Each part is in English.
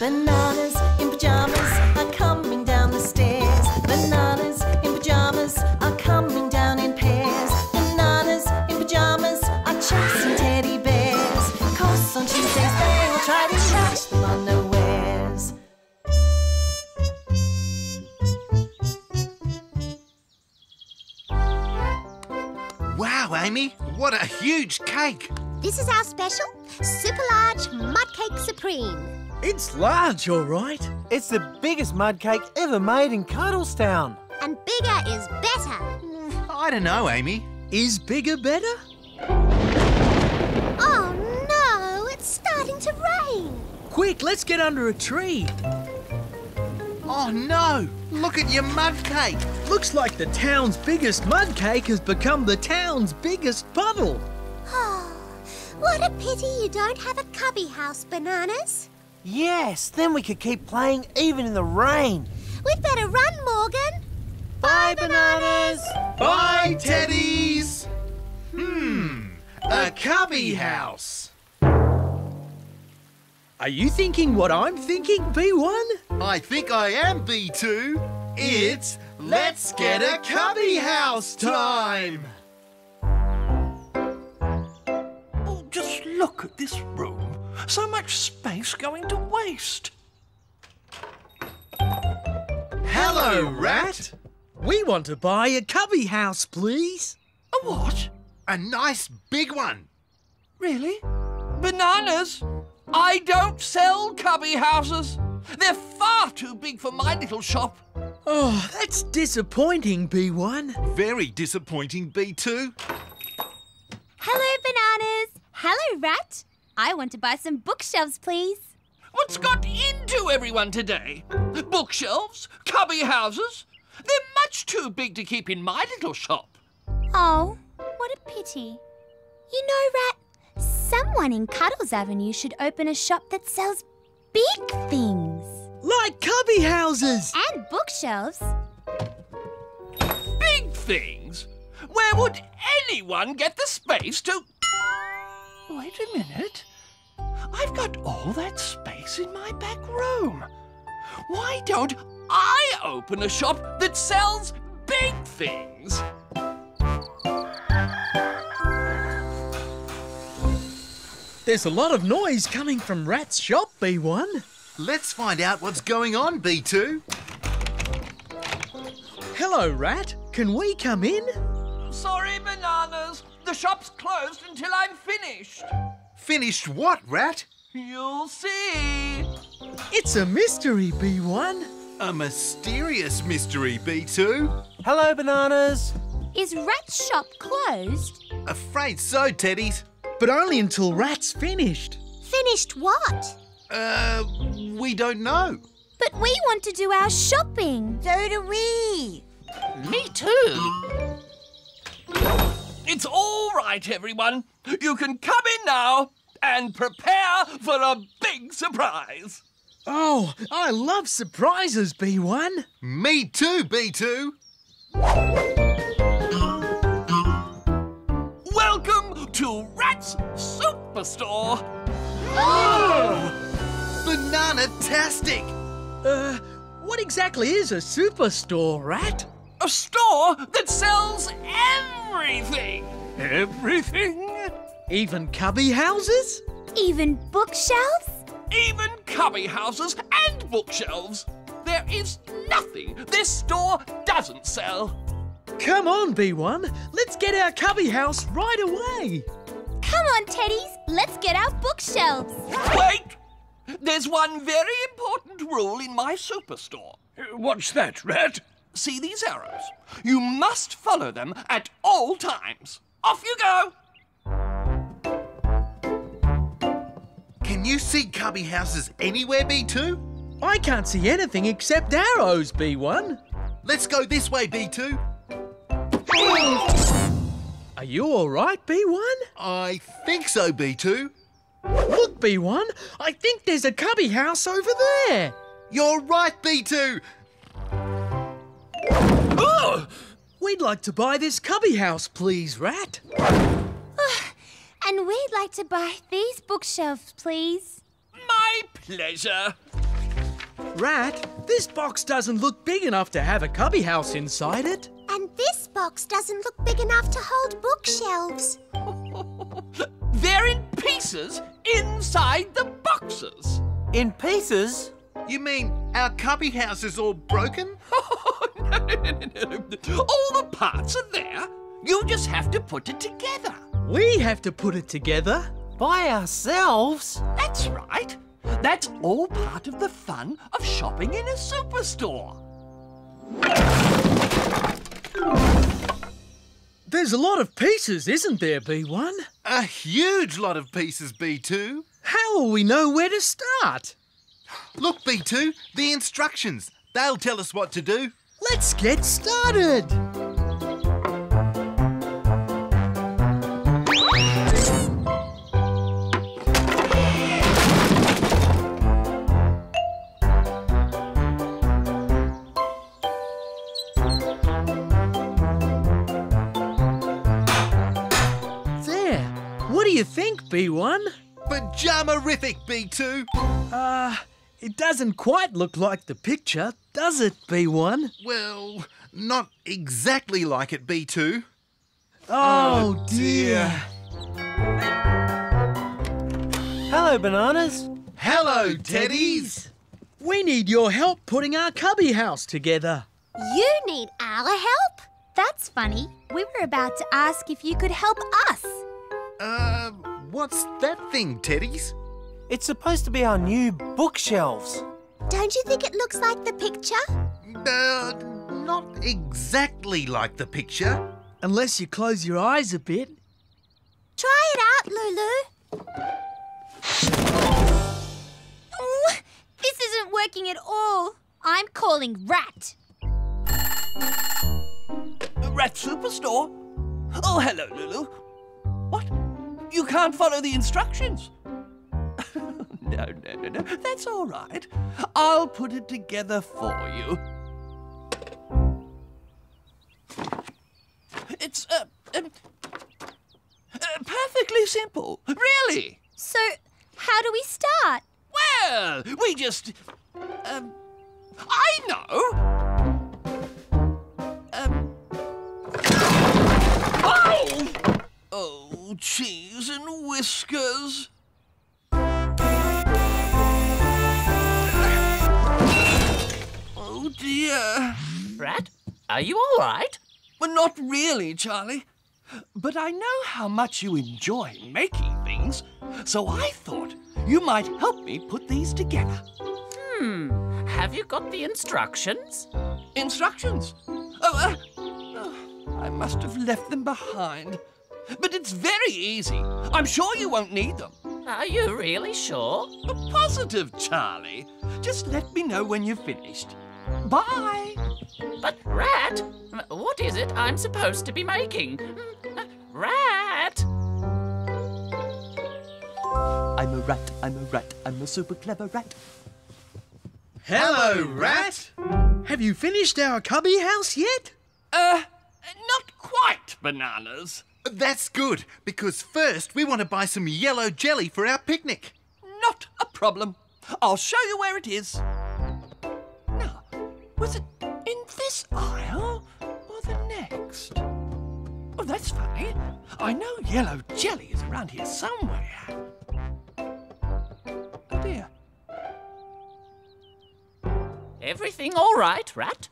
Bananas in pajamas are coming down the stairs. Bananas in pajamas are coming down in pairs. Bananas in pajamas are chasing teddy bears. Cause on Tuesdays they will try to catch them unawares. Wow, Amy, what a huge cake! This is our special super large mud cake supreme. It's large, all right. It's the biggest mud cake ever made in Cuddlestown. And bigger is better. I don't know, Amy. Is bigger better? Oh no, it's starting to rain. Quick, let's get under a tree. Oh no! Look at your mud cake! Looks like the town's biggest mud cake has become the town's biggest puddle. Oh, what a pity you don't have a cubby house, Bananas. Yes, then we could keep playing even in the rain. We'd better run, Morgan. Bye, bananas! Bye, teddies! Hmm, a cubby house. Are you thinking what I'm thinking, B1? I think I am B2. It's Let's Get a Cubby House time! Oh, just look at this room. So much space going to waste. Hello, Rat! We want to buy a cubby house, please. A what? A nice big one. Really? Bananas? I don't sell cubby houses. They're far too big for my little shop. Oh, that's disappointing, B1. Very disappointing, B2. Hello, bananas. Hello, rat. I want to buy some bookshelves, please. What's got into everyone today? Bookshelves? Cubby houses? They're much too big to keep in my little shop. Oh, what a pity. You know, rat, someone in Cuddles Avenue should open a shop that sells big things Like cubby houses. and bookshelves. Big things? Where would anyone get the space to. Wait a minute. I've got all that space in my back room. Why don't I open a shop that sells big things? There's a lot of noise coming from Rat's shop, B1. Let's find out what's going on, B2. Hello, Rat. Can we come in? Sorry, bananas. The shop's closed until I'm finished. Finished what, Rat? You'll see. It's a mystery, B1. A mysterious mystery, B2. Hello, bananas! Is Rat's shop closed? Afraid so, Teddies. But only until Rat's finished. Finished what? Uh, we don't know. But we want to do our shopping. So do we. Me too. It's all right, everyone. You can come in now and prepare for a big surprise. Oh, I love surprises, B1. Me too, B2. Welcome to Rat's Superstore. Banana-tastic! Uh, what exactly is a superstore, Rat? A store that sells everything. Everything? Even cubby houses? Even bookshelves? Even cubby houses and bookshelves. There is nothing this store doesn't sell. Come on, B1. Let's get our cubby house right away. Come on, Teddies. Let's get our bookshelves. Wait! There's one very important rule in my superstore. What's that, Rat? See these arrows? You must follow them at all times. Off you go! Can you see cubby houses anywhere, B2? I can't see anything except arrows, B1. Let's go this way, B2. Are you all right, B1? I think so, B2. Look, B1, I think there's a cubby house over there. You're right, B2. Oh! We'd like to buy this cubby house, please, Rat. And we'd like to buy these bookshelves, please. My pleasure. Rat, this box doesn't look big enough to have a cubby house inside it. And this box doesn't look big enough to hold bookshelves. They're in pieces inside the boxes. In pieces? You mean our cubby house is all broken? no, no, no, no, no. All the parts are there. You just have to put it together. We have to put it together. By ourselves? That's right. That's all part of the fun of shopping in a superstore. There's a lot of pieces, isn't there, B1? A huge lot of pieces, B2. How will we know where to start? Look, B2, the instructions. They'll tell us what to do. Let's get started. There. What do you think, B1? Pajama-rific, B2. Uh, it doesn't quite look like the picture, does it, B1? Well, not exactly like it, B2. Oh, dear. Hello, bananas. Hello, Teddies. We need your help putting our cubby house together. You need our help? That's funny. We were about to ask if you could help us. Uh, what's that thing, Teddies? It's supposed to be our new bookshelves. Don't you think it looks like the picture? Uh, not exactly like the picture. Unless you close your eyes a bit. Try it out, Lulu. Oh, this isn't working at all. I'm calling Rat. Rat Superstore? Oh, hello, Lulu. What? You can't follow the instructions? No, no, no, no. That's all right. I'll put it together for you. It's uh, um, uh, perfectly simple. Really? So, how do we start? Well, we just. Um, I know. Um. Oh! Oh, cheese and whiskers. Oh dear. Rat, are you all right? Well, not really, Charlie. But I know how much you enjoy making things, so I thought you might help me put these together. Hmm. Have you got the instructions? Instructions? Oh, uh, oh, I must have left them behind. But it's very easy. I'm sure you won't need them. Are you really sure? Positive, Charlie. Just let me know when you've finished. Bye. But, Rat, what is it I'm supposed to be making? Rat! I'm a rat, I'm a rat, I'm a super clever rat. Hello, Rat. Have you finished our cubby house yet? Uh, not quite bananas. That's good, because first we want to buy some yellow jelly for our picnic. Not a problem. I'll show you where it is. Now, was it in this aisle or the next? Oh, that's funny. I know yellow jelly is around here somewhere. Oh dear. Everything all right, Rat?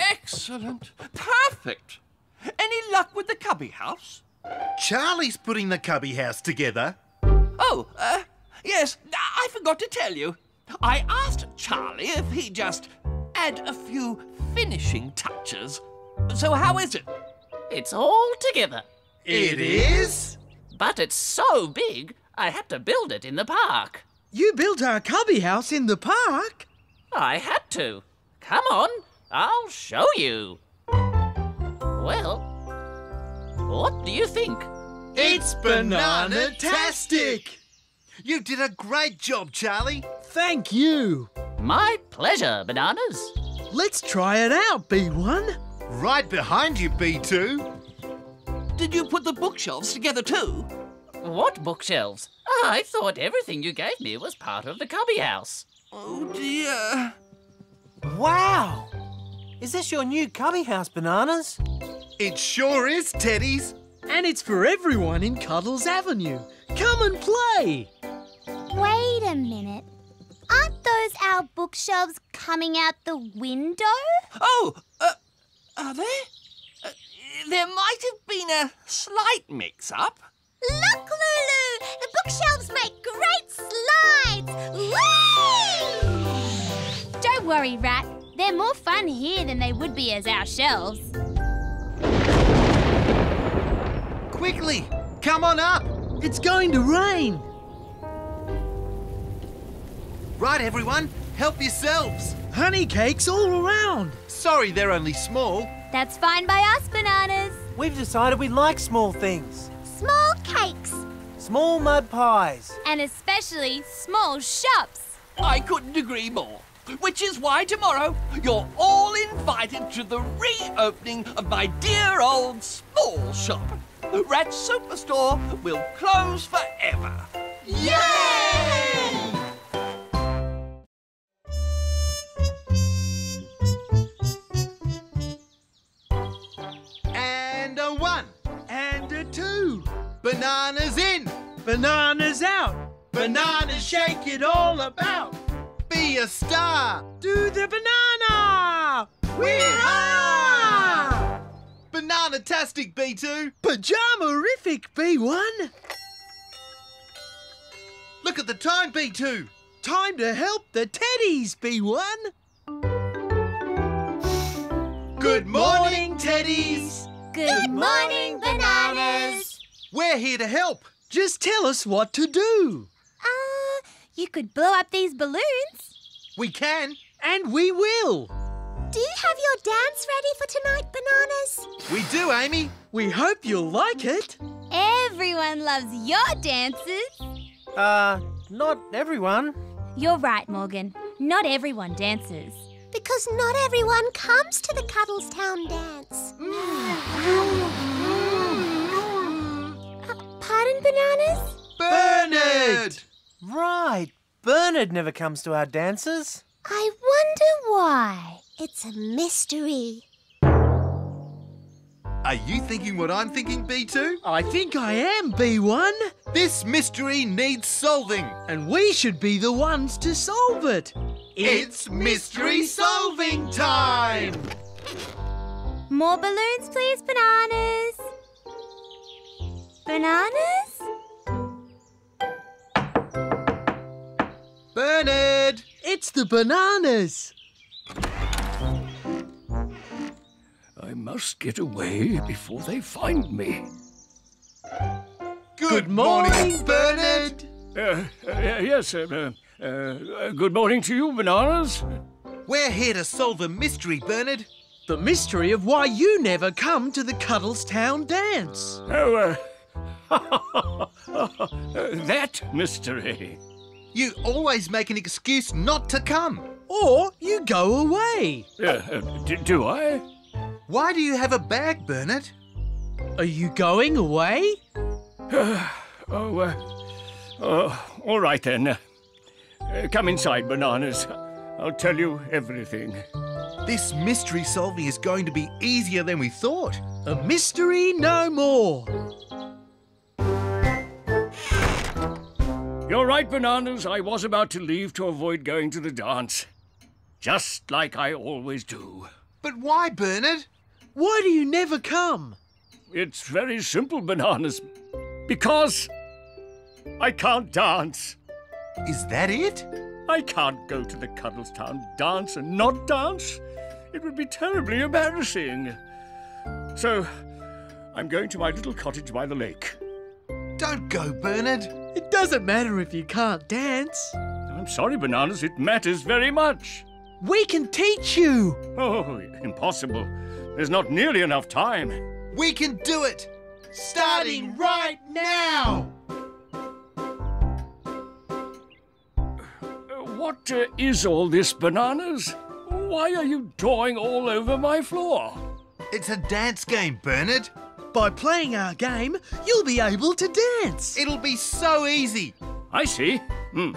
Excellent. Perfect. Any luck with the cubby house? Charlie's putting the cubby house together. Oh, uh, yes, I forgot to tell you. I asked Charlie if he'd just add a few finishing touches. So how is it? It's all together. It is? But it's so big, I had to build it in the park. You built our cubby house in the park? I had to. Come on, I'll show you. Well, what do you think? It's banana-tastic! You did a great job, Charlie. Thank you. My pleasure, Bananas. Let's try it out, B1. Right behind you, B2. Did you put the bookshelves together too? What bookshelves? I thought everything you gave me was part of the cubby house. Oh dear. Wow! Is this your new cubby house, Bananas? It sure is, Teddies. And it's for everyone in Cuddles Avenue. Come and play. Wait a minute. Aren't those our bookshelves coming out the window? Oh, uh, are they? Uh, there might have been a slight mix-up. Look, Lulu! The bookshelves make great slides! Whee! Don't worry, Rat. They're more fun here than they would be as our shelves. Quickly, come on up. It's going to rain. Right, everyone, help yourselves. Honey cakes all around. Sorry they're only small. That's fine by us, Bananas. We've decided we like small things. Small cakes. Small mud pies. And especially small shops. I couldn't agree more. Which is why tomorrow you're all invited to the reopening of my dear old small shop. The Rat's Superstore will close forever. Yay! Bananas in. Bananas out. Bananas shake it all about. Be a star. Do the banana. We're on! Banana-tastic, B2. Pajama-rific, B1. Look at the time, B2. Time to help the teddies, B1. Good morning, Teddies. Good, Morning, bananas. We're here to help. Just tell us what to do. Uh, you could blow up these balloons. We can. And we will. Do you have your dance ready for tonight, bananas? We do, Amy. We hope you'll like it. Everyone loves your dances. Uh, not everyone. You're right, Morgan. Not everyone dances. Because not everyone comes to the Cuddlestown dance. Uh, pardon, Bananas? Bernard. Right. Bernard never comes to our dances. I wonder why. It's a mystery. Are you thinking what I'm thinking, B2? I think I am, B1. This mystery needs solving. And we should be the ones to solve it. It's mystery solving time. More balloons, please, Bananas. Bananas? Bernard. It's the bananas. I must get away before they find me. Good, morning, Bernard. Uh, uh, yes, uh, uh, uh, good morning to you, bananas. We're here to solve a mystery, Bernard. The mystery of why you never come to the Cuddlestown dance. Oh, uh, that mystery. You always make an excuse not to come. Or you go away. Uh, uh, d- do I? Why do you have a bag, Bernard? Are you going away? Oh, uh, uh, all right then. Uh, come inside, bananas. I'll tell you everything. This mystery solving is going to be easier than we thought. A mystery no more. You're right, bananas. I was about to leave to avoid going to the dance. Just like I always do. But why, Bernard? Why do you never come? It's very simple, bananas. Because I can't dance. Is that it? I can't go to the Cuddlestown dance and not dance. It would be terribly embarrassing. So, I'm going to my little cottage by the lake. Don't go, Bernard. It doesn't matter if you can't dance. I'm sorry, Bananas, it matters very much. We can teach you. Oh, impossible. There's not nearly enough time. We can do it. Starting right now. What uh, is all this, Bananas? Why are you drawing all over my floor? It's a dance game, Bernard. By playing our game, you'll be able to dance. It'll be so easy. I see. Hmm.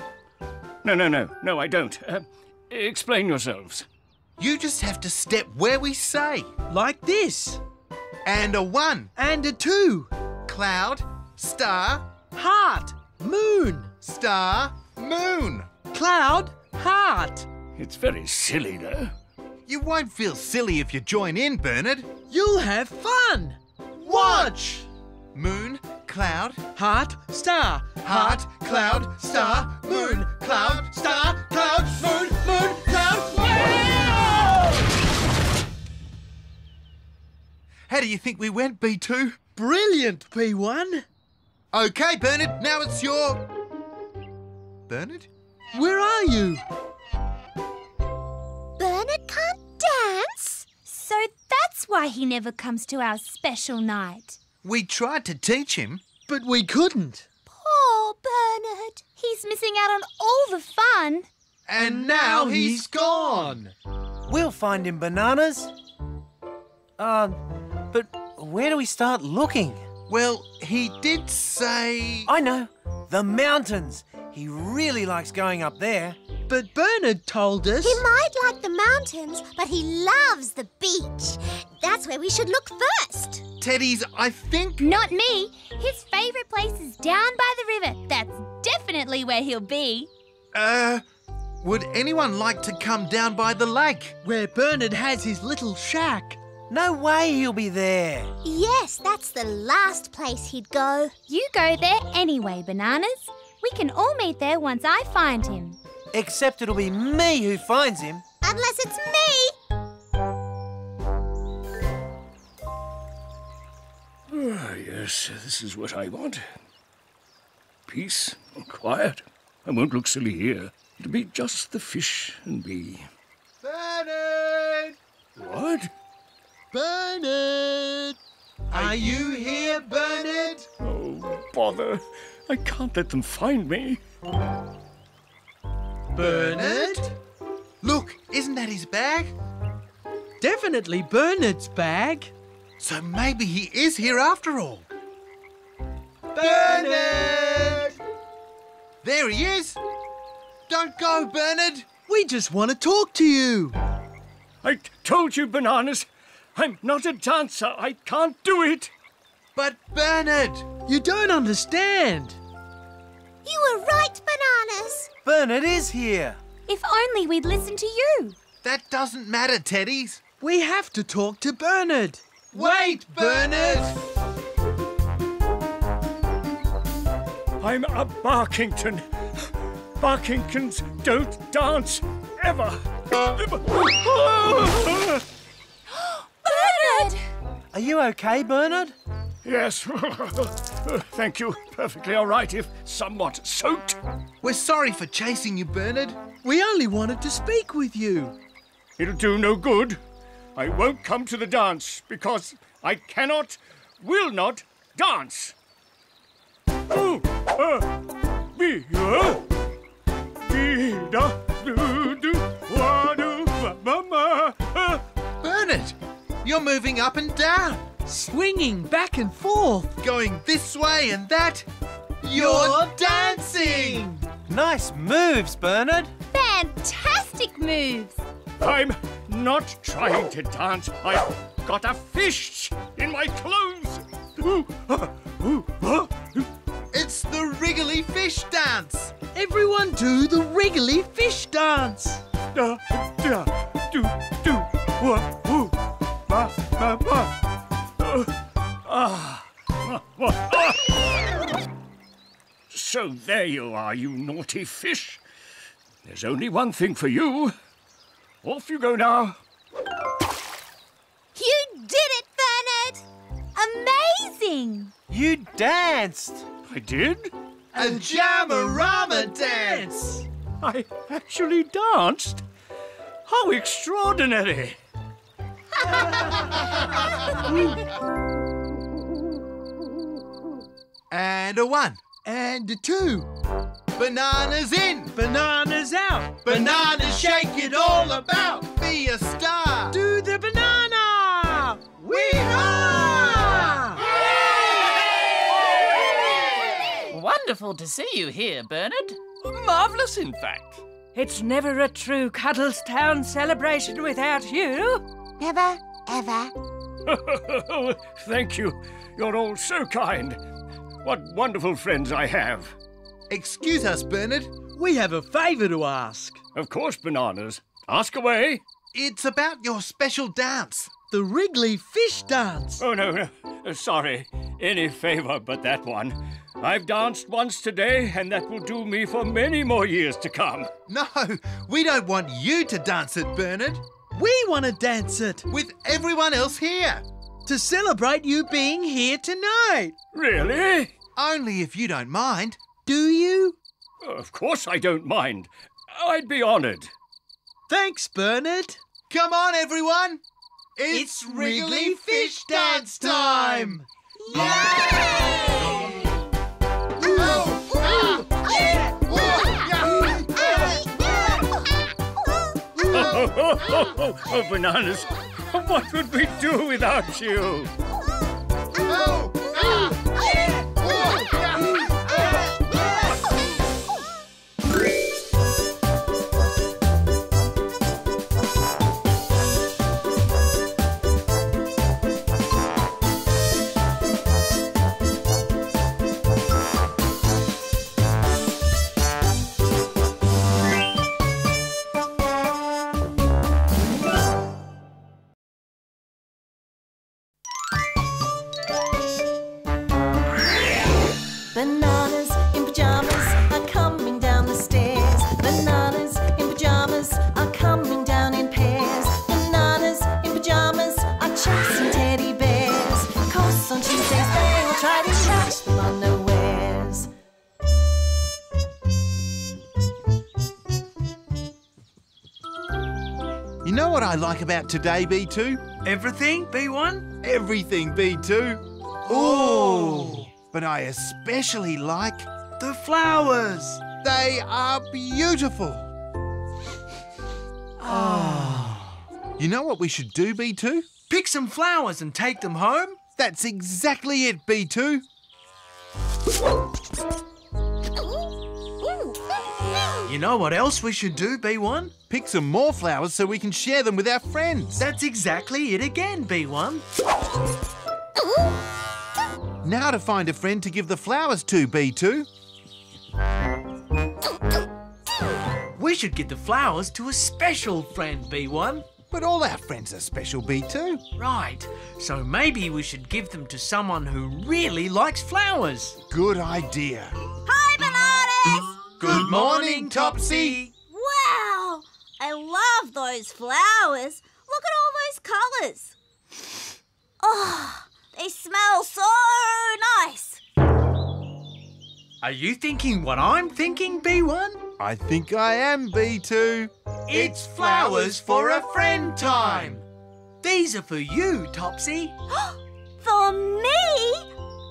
No, no, no, no, I don't. Uh, explain yourselves. You just have to step where we say. Like this. And a one. And a two. Cloud, star, Heart. Moon. star, moon. Cloud. Heart. It's very silly, though. You won't feel silly if you join in, Bernard. You'll have fun. Watch. Moon, cloud, Heart. Star. heart, cloud, star, moon, cloud, star, cloud, moon, moon, cloud. How do you think we went, B2? Brilliant, B1. Okay, Bernard, now it's your. Bernard? Where are you? Bernard can't dance? So that's why he never comes to our special night. We tried to teach him. But we couldn't. Poor Bernard. He's missing out on all the fun. And now he's gone. We'll find him, Bananas. Um, but where do we start looking? Well, he did say. I know, the mountains. He really likes going up there. But Bernard told us. He might like the mountains, but he loves the beach. That's where we should look first. Teddy's, I think. Not me. His favourite place is down by the river. That's definitely where he'll be. Uh. Would anyone like to come down by the lake? Where Bernard has his little shack. No way he'll be there. Yes, that's the last place he'd go. You go there anyway, Bananas. We can all meet there once I find him. Except it'll be me who finds him. Unless it's me. Ah, yes, this is what I want. Peace and quiet. I won't look silly here. It'll be just the fish and me. Bernard! What? Bernard! Are you here, Bernard? Oh, bother. I can't let them find me. Bernard? Look, isn't that his bag? Definitely Bernard's bag. So maybe he is here after all. Bernard! There he is. Don't go, Bernard. We just want to talk to you. I told you, Bananas. I'm not a dancer. I can't do it. But Bernard! You don't understand. You were right, Bananas. Bernard is here. If only we'd listened to you. That doesn't matter, Teddies. We have to talk to Bernard. Wait, Bernard! I'm a Barkington. Barkingtons don't dance ever. Bernard! Are you okay, Bernard? Yes. Thank you. Perfectly all right if somewhat soaked. We're sorry for chasing you, Bernard. We only wanted to speak with you. It'll do no good. I won't come to the dance because I cannot, will not dance. Ooh, uh, be, uh, be, da, do, do, wa, do, ba, ba, ma, uh. Bernard, you're moving up and down, Swinging back and forth. going this way and that. You're dancing! Nice moves, Bernard. Fantastic moves! I'm not trying to dance. I've got a fish in my clothes. Ooh, uh, ooh, uh. It's the Wriggly Fish Dance! Everyone do the wriggly fish dance. Da, da, do, do, wa, woo, ba, ba, ba. So there you are, you naughty fish. There's only one thing for you. Off you go now. You did it, Bernard. Amazing! You danced. I did. A Jamarama dance! I actually danced. How extraordinary! And a one. And a two. Bananas in! Bananas out. Bananas shake it all about! Be a star! Do the banana. We are! Wonderful to see you here, Bernard. Marvellous, in fact. It's never a true Cuddlestown celebration without you. Never, ever. Thank you. You're all so kind. What wonderful friends I have. Excuse us, Bernard. We have a favour to ask. Of course, Bananas. Ask away. It's about your special dance. The Wriggly Fish Dance. Oh, no, no. Uh, sorry. Any favour but that one. I've danced once today, and that will do me for many more years to come. No, we don't want you to dance it, Bernard. We want to dance it With everyone else here. to celebrate you being here tonight. Really? Only if you don't mind. Do you? Of course I don't mind. I'd be honoured. Thanks, Bernard. Come on, everyone. It's, Wriggly Fish Dance time. oh, bananas. What would we do without you? Oh, ah. Bananas in pajamas are coming down the stairs. Bananas in pajamas are coming down in pairs. Bananas in pajamas are chasing teddy bears. Cause on Tuesdays they will try to catch them unawares. You know what I like about today, B2? Everything, B1? Everything, B2. Ooh. But I especially like The flowers. they are beautiful. Ah. You know what we should do, B2? Pick some flowers and take them home. That's exactly it, B2. You know what else we should do, B1? Pick some more flowers so we can share them with our friends. That's exactly it again, B1. Now to find a friend to give the flowers to, B2. We should give the flowers to a special friend, B1. But all our friends are special, B2. Right, so maybe we should give them to someone who really likes flowers. Good idea. Hi, Bananas! Good morning, Topsy. Wow! I love those flowers. Look at all those colours. Oh, they smell so nice. Are you thinking what I'm thinking, B1? I think I am, B2. It's flowers for a friend time. These are for you, Topsy. For me?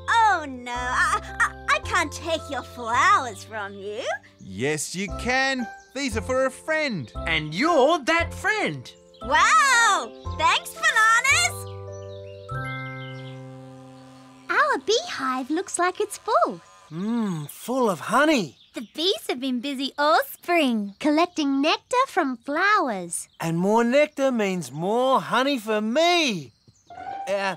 Oh no, I, I, I can't take your flowers from you. Yes, you can. These are for a friend. And you're that friend. Wow! Thanks, Bananas! Our beehive looks like it's full. Mmm, full of honey. The bees have been busy all spring collecting nectar from flowers. And more nectar means more honey for me. Uh,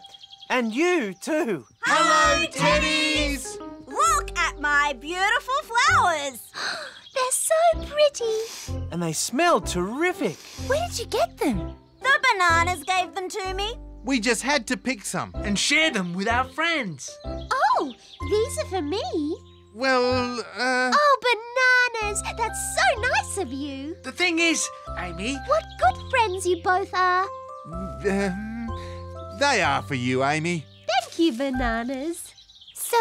and you too. Hello, Teddies! Look at my beautiful flowers. They're so pretty. And they smell terrific. Where did you get them? The bananas gave them to me. We just had to pick some. And share them with our friends. Oh, these are for me. Well, uh, Oh, bananas! That's so nice of you. The thing is, Amy, What good friends you both are. um, they are for you, Amy. Thank you, bananas. So,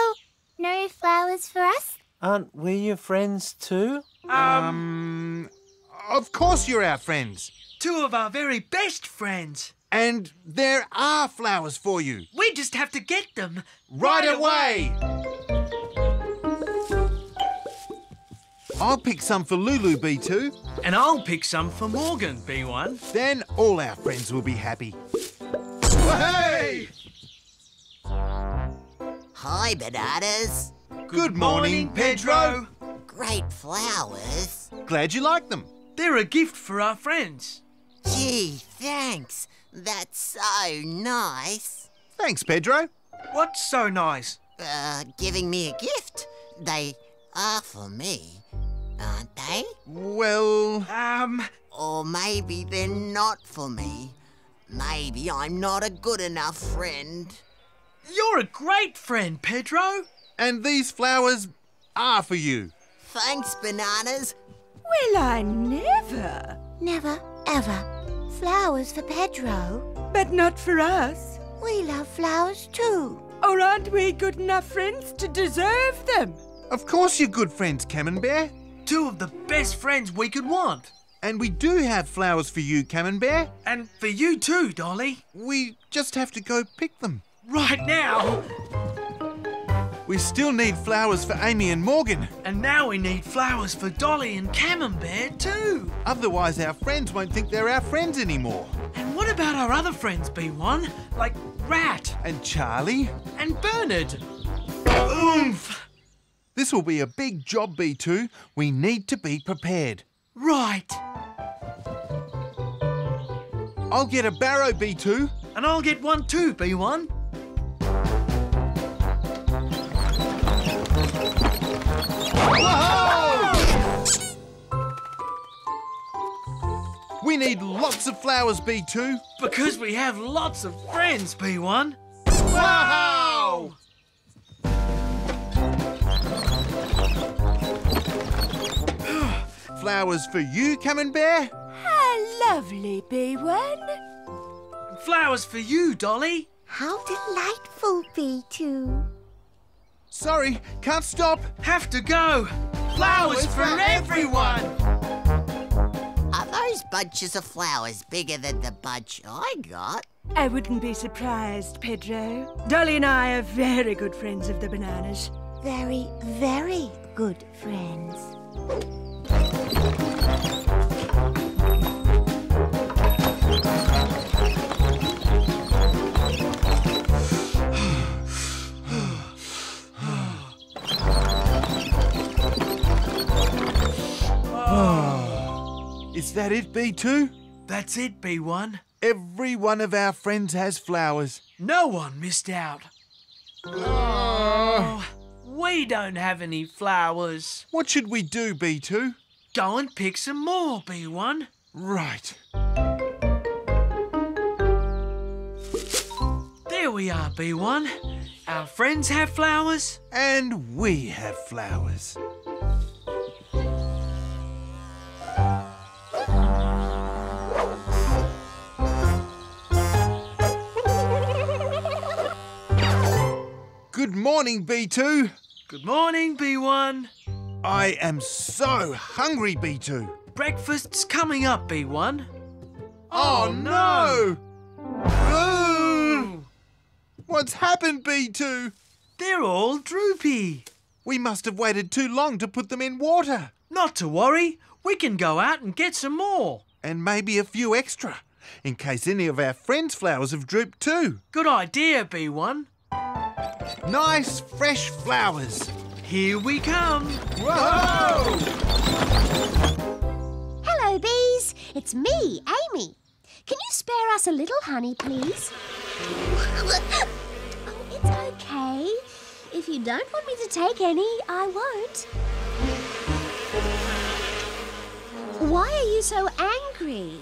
no flowers for us? Aren't we your friends too? Um, of course you're our friends. two of our very best friends. And there are flowers for you. We just have to get them. Right away! I'll pick some for Lulu, B2. And I'll pick some for Morgan, B1. Then all our friends will be happy. Hey! Hi, bananas. Good morning, Pedro. great flowers. Glad you like them. They're a gift for our friends. Gee, thanks. That's so nice. Thanks, Pedro. What's so nice? Uh, giving me a gift. They are for me, aren't they? Well, Um, Or maybe they're not for me. Maybe I'm not a good enough friend. you're a great friend, Pedro. and these flowers are for you. Thanks, bananas. Will I never. Never, ever. Flowers for Pedro. But not for us. We love flowers too. Or aren't we good enough friends to deserve them? Of course you're good friends, Camembert. Two of the best friends we could want. And we do have flowers for you, Camembert. And for you too, Dolly. We just have to go pick them. Right now. We still need flowers for Amy and Morgan. And now we need flowers for Dolly and Camembert too. Otherwise, our friends won't think they're our friends anymore. And what about our other friends, B1? Like Rat And Charlie? and Bernard. Oomph! This will be a big job, B2. We need to be prepared. Right. I'll get a barrow, B2. And I'll get one too, B1. We need lots of flowers, B2. Because we have lots of friends, B1. Wow! flowers for you, Camembert. How lovely, B1. Flowers for you, Dolly. How delightful, B2. Sorry, can't stop. Have to go. Flowers for everyone. Are those bunches of flowers bigger than the bunch I got? I wouldn't be surprised, Pedro. Dolly and I are very good friends of the bananas. Very, very good friends. Is that it, B2? That's it, B1. Every one of our friends has flowers. No one missed out. Ah. Oh, we don't have any flowers. What should we do, B2? Go and pick some more, B1. Right. There we are, B1. Our friends have flowers. And we have flowers. Good morning, B2. Good morning, B1. I am so hungry, B2. Breakfast's coming up, B1. Oh, no! Ooh. What's happened, B2? They're all droopy. We must have waited too long to put them in water. Not to worry. We can go out and get some more. And maybe a few extra, in case any of our friends' flowers have drooped too. Good idea, B1. Nice, fresh flowers. Here we come. Whoa! Hello, bees. It's me, Amy. Can you spare us a little honey, please? oh, it's okay. If you don't want me to take any, I won't. Why are you so angry?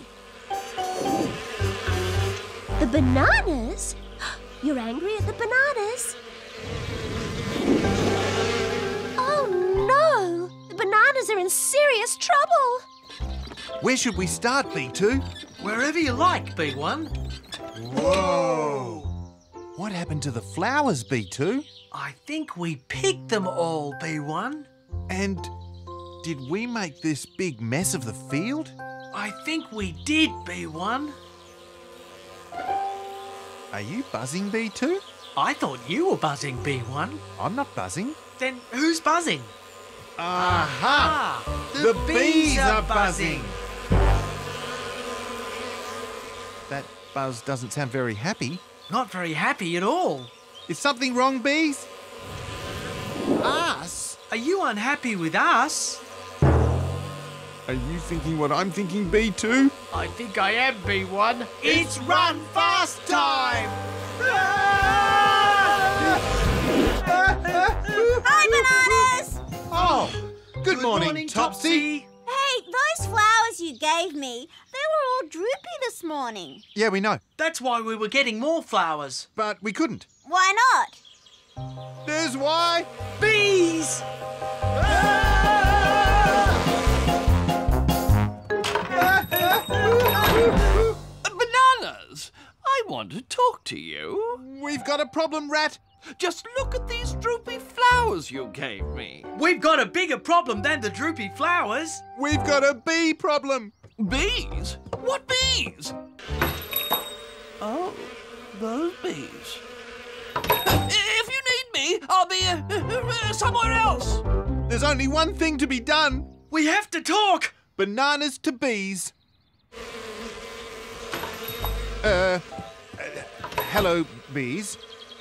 The bananas? You're angry at the bananas? Oh no! The bananas are in serious trouble! Where should we start, B2? Wherever you like, B1. Whoa! What happened to the flowers, B2? I think we picked them all, B1. And did we make this big mess of the field? I think we did, B1. Are you buzzing, B2? I thought you were buzzing, B1. I'm not buzzing. Then who's buzzing? Aha! Ah, The bees are buzzing. That buzz doesn't sound very happy. Not very happy at all. Is something wrong, bees? Us? Are you unhappy with us? Are you thinking what I'm thinking, B2? I think I am B1. It's run fast time! Good, morning, Topsy. Hey, those flowers you gave me, they were all droopy this morning. Yeah, we know, That's why we were getting more flowers. but we couldn't. Why not? There's why. Bees! Ah! Bananas! I want to talk to you. We've got a problem, Rat. Just look at these droopy flowers you gave me. We've got a bigger problem than the droopy flowers. We've got a bee problem. Bees? What bees? Oh, those bees. If you need me, I'll be uh, uh, somewhere else. There's only one thing to be done. We have to talk. Bananas to bees. Uh, uh, hello, bees.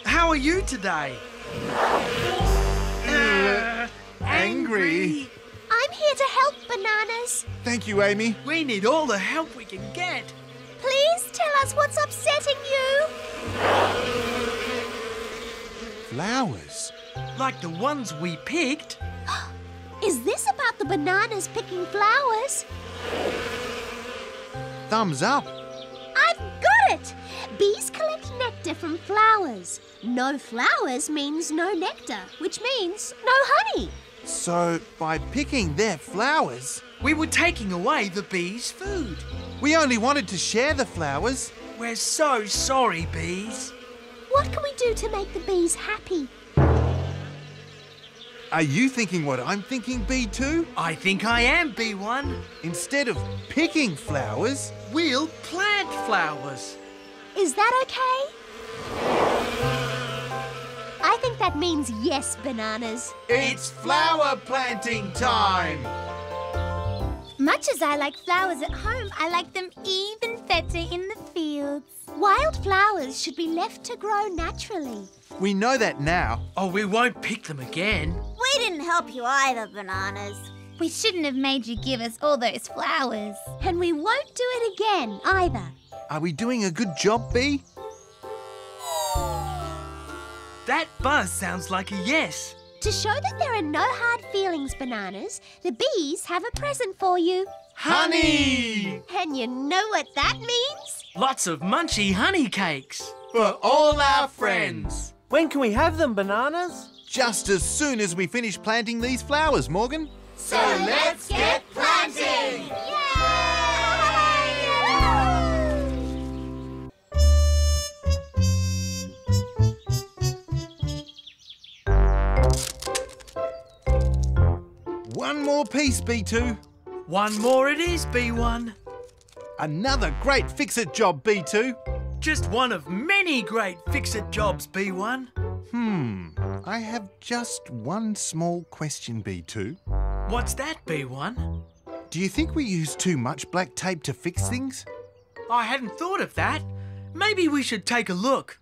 How are you today? Uh, angry. I'm here to help, Bananas. Thank you, Amy. We need all the help we can get. Please tell us what's upsetting you. Flowers. Like the ones we picked. Is this about the bananas picking flowers? Thumbs up. I've got it! Bees collect nectar from flowers. No flowers means no nectar, which means no honey. So, by picking their flowers, We were taking away the bees' food. we only wanted to share the flowers. We're so sorry, bees. What can we do to make the bees happy? Are you thinking what I'm thinking, B2? I think I am B1. Instead of picking flowers, We'll plant flowers. Is that okay? I think that means yes, bananas. it's flower planting time. Much as I like flowers at home, I like them even better in the fields. Wild flowers should be left to grow naturally. We know that now. Oh, we won't pick them again. We didn't help you either, bananas. We shouldn't have made you give us all those flowers. And we won't do it again either. Are we doing a good job, Bee? That buzz sounds like a yes. To show that there are no hard feelings, bananas, the bees have a present for you. Honey! And you know what that means? Lots of munchy honey cakes. For all our friends. When can we have them, bananas? Just as soon as we finish planting these flowers, Morgan. So let's get planting! One more piece, B2. One more it is, B1. Another great fix-it job, B2. Just one of many great fix-it jobs, B1. Hmm, I have just one small question, B2. What's that, B1? Do you think we use too much black tape to fix things? I hadn't thought of that. Maybe we should take a look.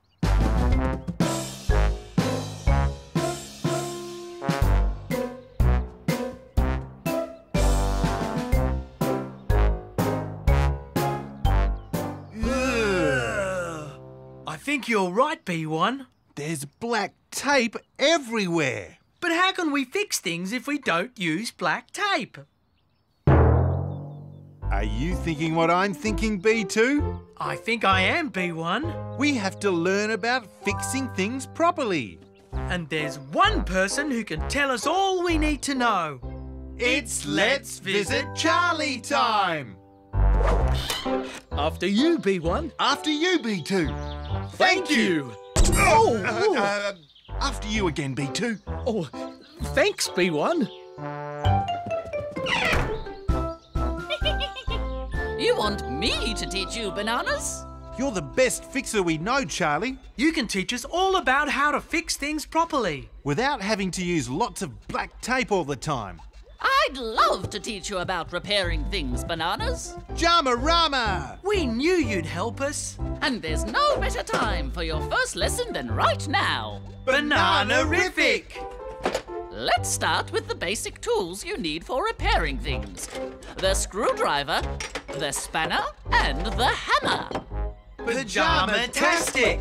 Think you're right, B1. There's black tape everywhere. But how can we fix things if we don't use black tape? Are you thinking what I'm thinking, B2? I think I am, B1. We have to learn about fixing things properly. And there's one person who can tell us all we need to know. It's Let's Visit Charlie time. After you, B1. After you, B2. Thank you. Oh! Uh, uh, after you again, B2. Oh, thanks, B1. You want me to teach you bananas? You're the best fixer we know, Charlie. You can teach us all about how to fix things properly. Without having to use lots of black tape all the time. I'd love to teach you about repairing things, bananas. Jamarama! We knew you'd help us. And there's no better time for your first lesson than right now. Banana-rific! let's start with the basic tools you need for repairing things the screwdriver, the spanner, and the hammer. Pajama-tastic!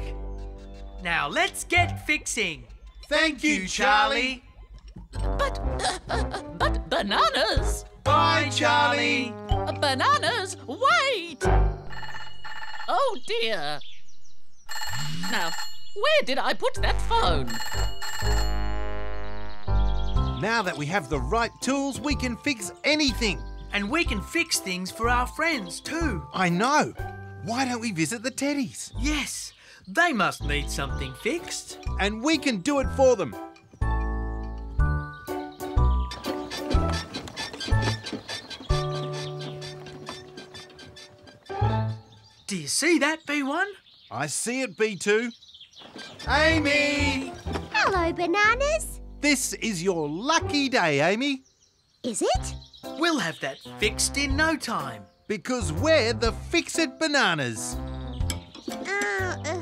Now let's get fixing. Thank you, Charlie. But, but bananas! Bye, Charlie. Bananas, wait! Oh dear. Now, where did I put that phone? Now that we have the right tools, we can fix anything. And we can fix things for our friends too. I know. Why don't we visit the Teddies? Yes, they must need something fixed. And we can do it for them. Do you see that, B1? I see it, B2. Amy! Hello, bananas. This is your lucky day, Amy, Is it? We'll have that fixed in no time. because we're the Fix It Bananas. Uh, uh,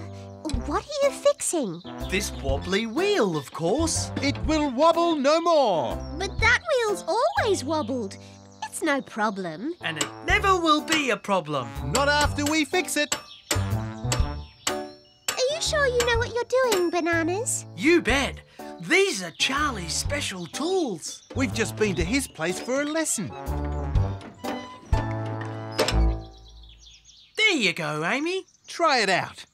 what are you fixing? This wobbly wheel, of course. It will wobble no more. But that wheel's always wobbled. It's no problem. And it never will be a problem. Not after we fix it. Are you sure you know what you're doing, bananas? You bet. These are Charlie's special tools. We've just been to his place for a lesson. There you go, Amy. Try it out.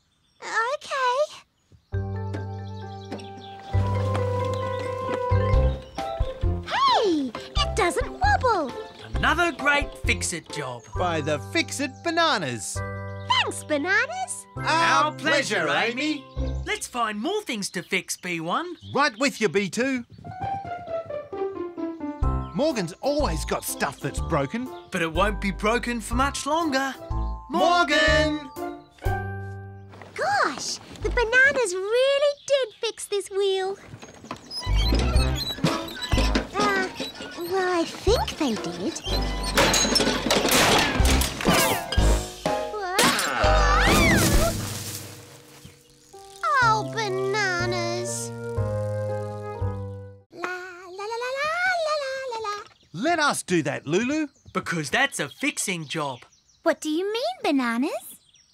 Another great fix-it job. By the Fix It Bananas. Thanks, bananas. Our pleasure, Amy. Let's find more things to fix, B1. Right with you, B2. Morgan's always got stuff that's broken. But it won't be broken for much longer. Morgan! Gosh, the bananas really did fix this wheel. Well, I think they did. Oh, bananas. La la la la la la la la. Let us do that, Lulu. Because that's a fixing job. What do you mean, bananas?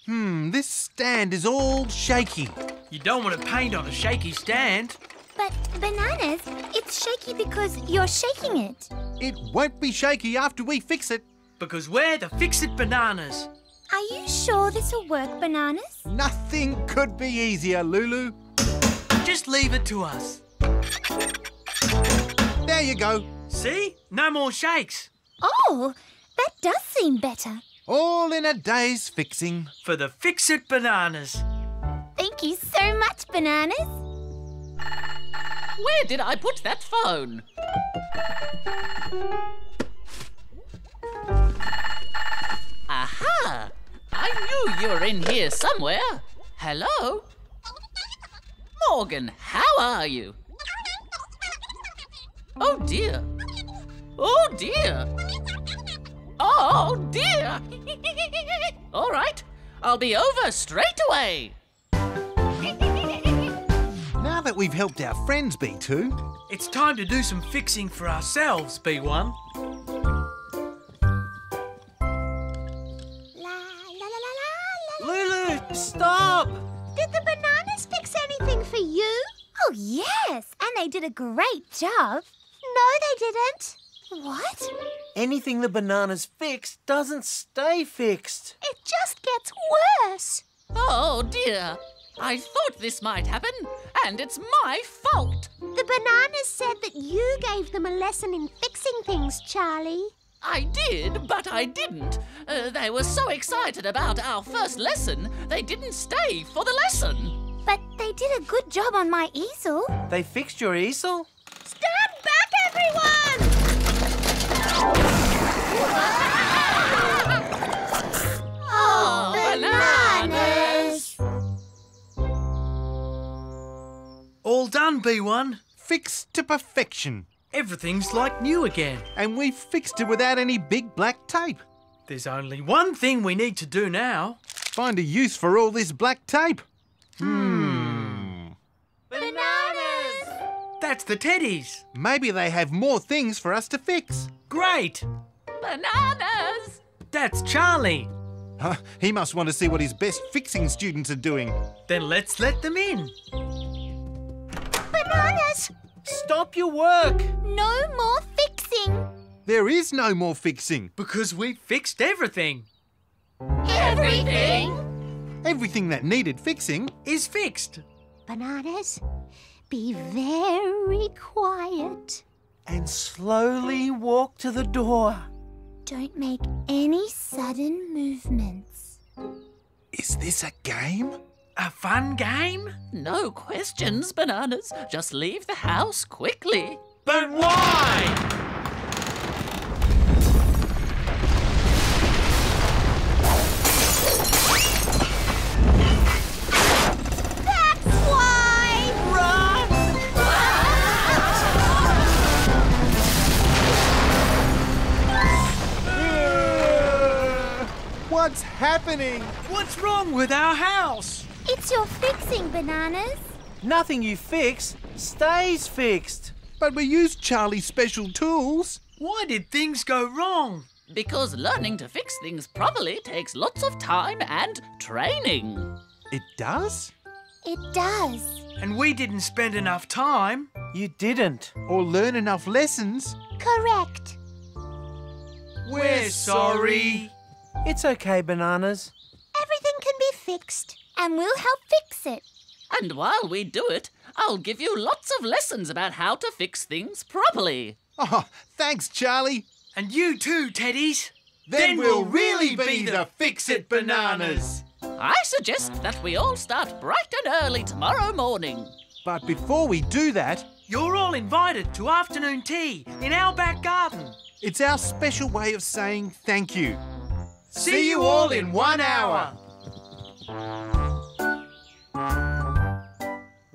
Hmm, this stand is all shaky. You don't want to paint on a shaky stand. But, bananas, it's shaky because you're shaking it. It won't be shaky after we fix it. Because we're the fix-it bananas. Are you sure this will work, bananas? Nothing could be easier, Lulu. Just leave it to us. There you go. See? No more shakes. Oh, that does seem better. All in a day's fixing. For the fix-it bananas. Thank you so much, bananas. Where did I put that phone? Aha! I knew you were in here somewhere. Hello? Morgan, how are you? Oh dear. Oh dear. Oh dear. All right, I'll be over straight away. Now that we've helped our friends, B2, It's time to do some fixing for ourselves, B1. La la la la la la. Lulu, stop! Did the bananas fix anything for you? Oh, yes, and they did a great job. No, they didn't. What? Anything the bananas fix doesn't stay fixed. It just gets worse. Oh dear. I thought this might happen, and it's my fault. The bananas said that you gave them a lesson in fixing things, Charlie. I did, but I didn't. Uh, they were so excited about our first lesson, they didn't stay for the lesson. But they did a good job on my easel. They fixed your easel? Stand back, everyone! Done, B1. fixed to perfection. Everything's like new again. And we fixed it without any big black tape. There's only one thing we need to do now. Find a use for all this black tape. Hmm. Bananas! That's That's the teddies. Maybe they have more things for us to fix. Great. Bananas! That's Charlie. Huh, he must want to see what his best fixing students are doing. Then let's let them in. Bananas! Stop your work. No more fixing. There is no more fixing. Because we fixed everything. Everything? Everything that needed fixing Is fixed. Bananas, be very quiet. And slowly walk to the door. Don't make any sudden movements. Is this a game? A fun game? No questions, Bananas. Just leave the house quickly. But why? That's why! What's happening? What's wrong with our house? It's your fixing, Bananas. Nothing you fix stays fixed. But we used Charlie's special tools. Why did things go wrong? Because learning to fix things properly takes lots of time and training. It does? It does. And we didn't spend enough time. You didn't. Or learn enough lessons? Correct. We're sorry. It's okay, Bananas. Everything can be fixed. And we'll help fix it. And while we do it, I'll give you lots of lessons about how to fix things properly. Oh, thanks, Charlie. And you too, Teddies. Then we'll really be the Fix-It Bananas. I suggest that we all start bright and early tomorrow morning. But before we do that, You're all invited to afternoon tea in our back garden. it's our special way of saying thank you. See you all in one hour.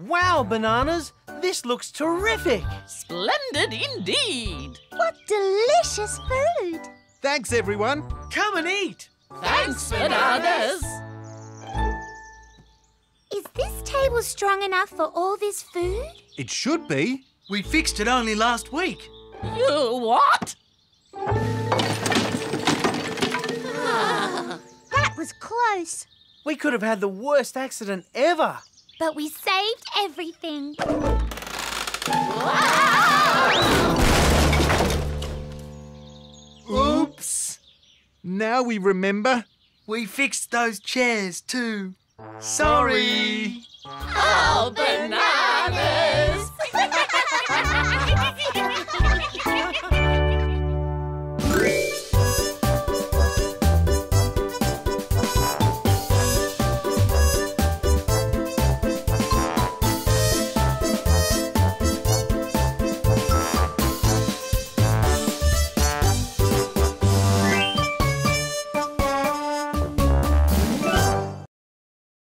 Wow, Bananas, this looks terrific. Splendid indeed. What delicious food! Thanks, everyone. Come and eat. Thanks, Bananas. Is this table strong enough for all this food? It should be. We fixed it only last week. You what? Ah, that was close. We could have had the worst accident ever. But we saved everything. Oops. Now we remember. We fixed those chairs too. Sorry. Oh, bananas!